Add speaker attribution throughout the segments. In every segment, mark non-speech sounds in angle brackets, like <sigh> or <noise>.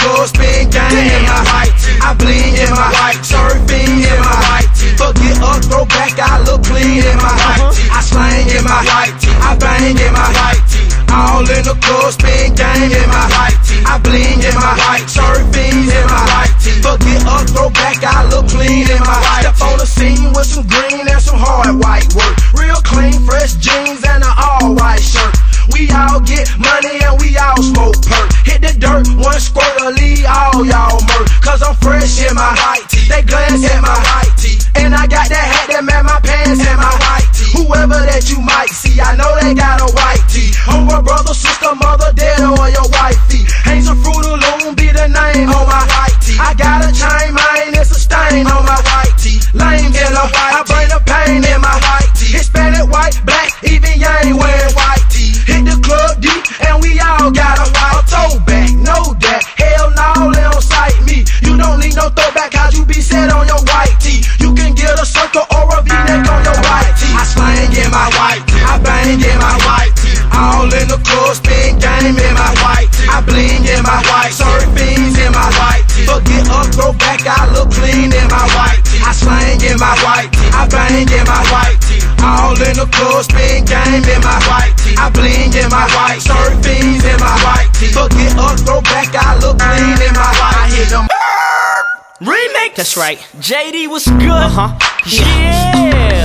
Speaker 1: Clothespin game in my height. I bleed in my height. Surfing in my height. Fuck it up, throw back. I look clean in my height. I slang in my height. I bang in my height. All in the spin game in my height. I bleed in my height. Surfing in my height. Fuck it up, throw back. I look clean in my height. Step on the scene with some green and some hard white work. Real clean, fresh jeans and an all white shirt. We all get money and we all smoke Hit the dirt, one squirt of leave all y'all murk. Cause I'm fresh in my white tee. They glass at my white tee. And I got that hat that match my pants and my white tee. Whoever that you might see, I know they got a white tee. Home brother, sister, mother, dad, or your wife. bling in my white tee. All in the club, spin game in my white tee. I bling in my white surfing in my white tee. get up, throw back, I look clean in my white tee. I slang in my white tee. I bang in my white tee. All in the club, spin game in my white tee. I bling in my white surfing in my white tee. get up, throw back, I look clean in my white tee. I hit them.
Speaker 2: Remix. That's right. JD was good. Uh
Speaker 3: huh. yeah.
Speaker 2: yeah.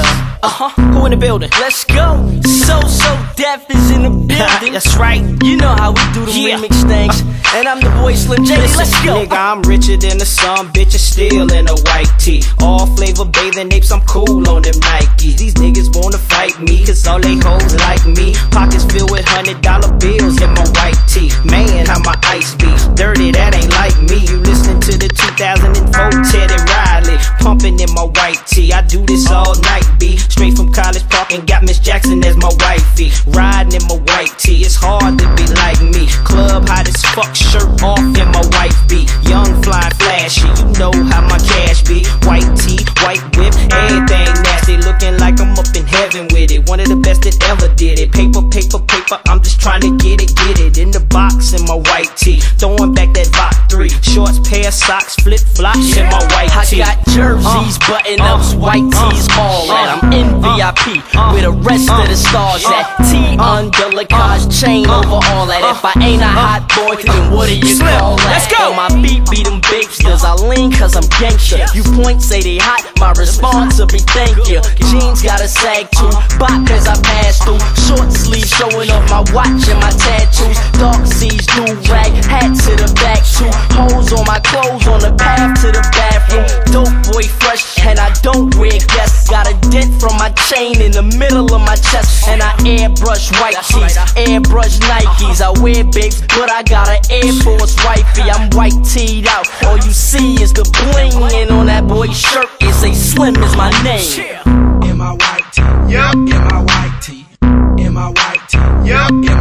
Speaker 3: Uh huh. Who in the building?
Speaker 2: Let's go. So So Def is in the <laughs> building.
Speaker 3: That's right.
Speaker 2: You know how we do the Yeah. remix things. And I'm the boy Slim. Listen, Let's go. Nigga,
Speaker 3: I'm richer than the sun, bitches still in a white tee. All flavor bathing apes, I'm cool on them Nikes. These niggas wanna fight me, cause all they hoes like me. Pockets filled with hundred dollar bills in my white tee. Man, how my ice be dirty, that ain't like me. You listening to the 2004 Teddy Riley, pumping in my white tee. I do this all night, B. Straight from College Park and got Miss Jackson as my wifey. Riding in my white tee, it's hard to be like me. Club hot as fuck, shirt off in my wife be. Young, fly, flashy, you know how my cash be. White tee, white whip, everything nasty. Looking like I'm up in heaven with it. One of the best that ever did it. Paper, paper, paper, I'm just trying to get it, get it. In the box in my white tee. Throwing back that 3. Shorts, pair of socks, flip flops in my white I tee. got
Speaker 2: jerseys, Uh, button ups, uh, white uh, tees, all that. Uh, I'm uh, in VIP uh, with the rest of the stars uh, at T under Lacoste chain over all that. If I ain't a hot boy, then what do you call that? let's go. On my beat, beat them babesters. I lean cause I'm gangster. You point, say they hot, my response will be thank you. Jeans gotta sag too, uh-huh. bop as I pass through. Short sleeve showing off my watch and my tattoos. Dark airbrush white tees, airbrush Nikes. I wear bigs, but I got an Air Force wifey. I'm white teed out. All you see is the bling, and on that boy's shirt it say Slim is my name.
Speaker 1: in my white tee. Yep. In my white tee. In my white tee. Yep.